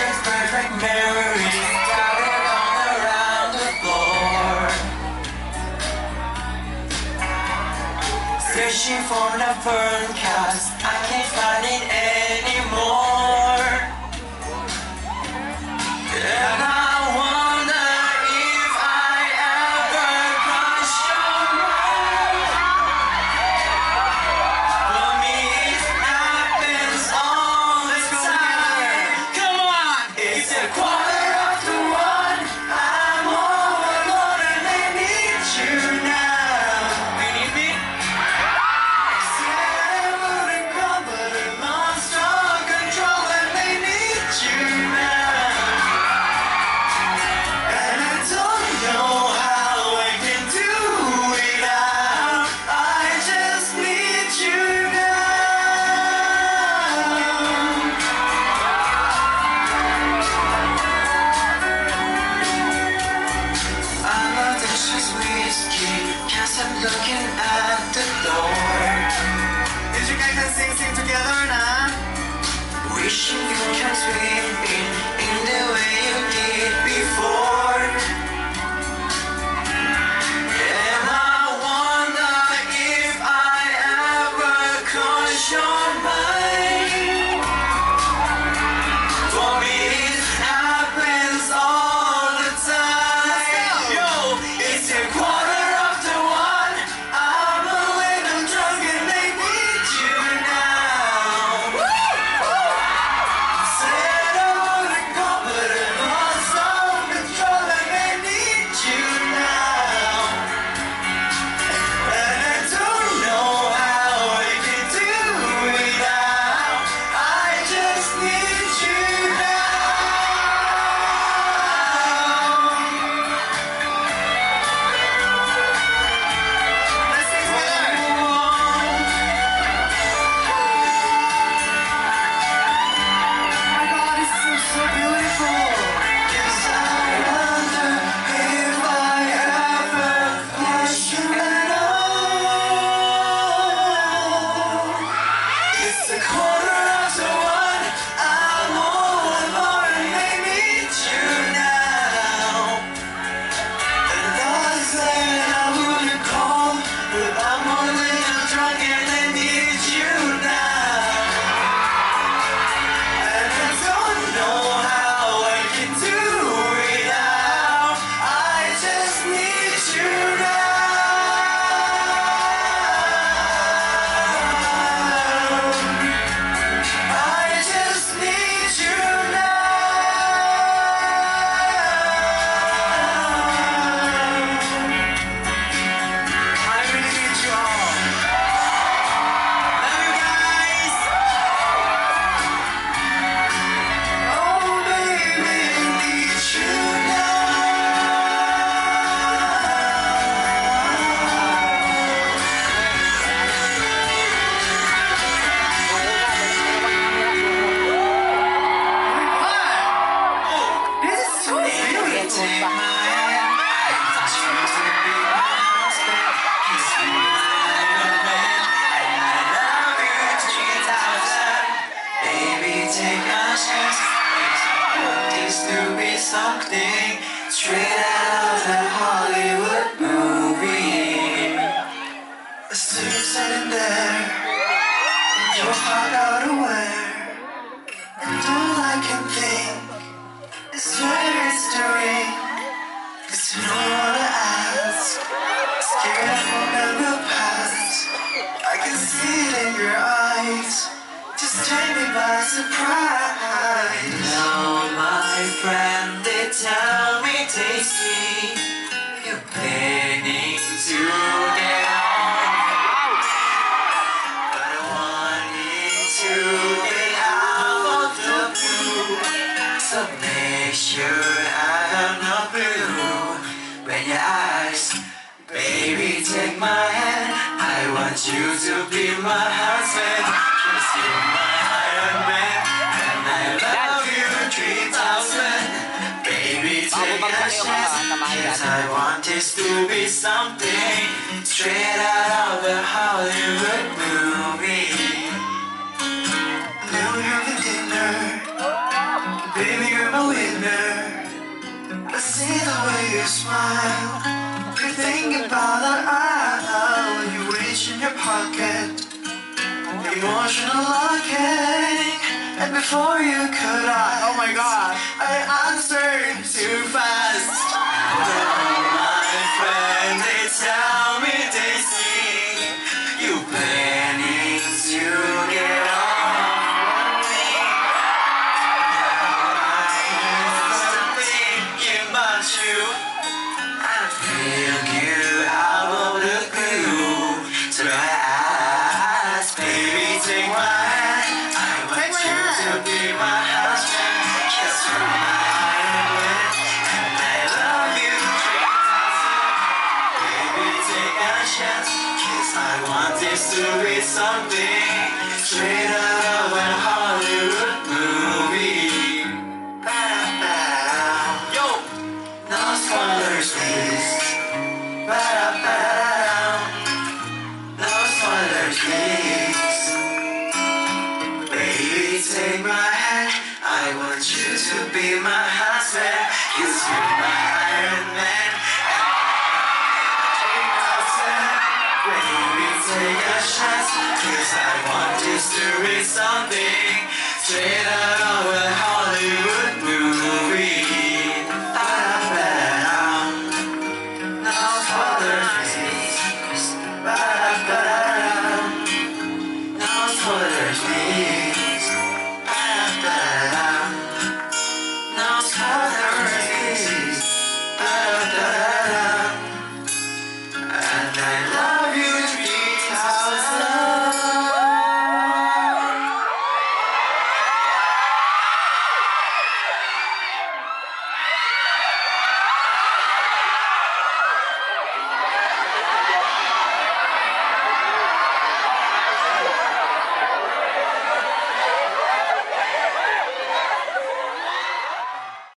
Pictures, perfect memories Scattered all around the floor Searching for the burn cast. I can't find it anymore Wishing you can Something straight out of the Hollywood movie. So you're sitting there, and your heart out aware, and all I can think is it's doing. Cause you don't wanna ask, scared of remember past. I can see it in your eyes, just take me by surprise. See you're planning to get. But to get out of the blue. So make sure I'm not blue when you ask, baby, take my hand. I want you to be my husband. Cause you're my Iron Man. Cause I want this to be something straight out of a Hollywood movie. Now we're having dinner. Baby, you're my winner. I see the way you smile. You think about that aisle. You reach in your pocket. Emotional locking. And before you could I, Oh my god. I answered too fast. My friend, they tell me they see I want this to be something straight out of a Hollywood movie. Yo, no spoilers, please. No spoilers, please. Baby, take my hand. I want you to be my chance. Cause I want this to be something straight out of a Hollywood movie.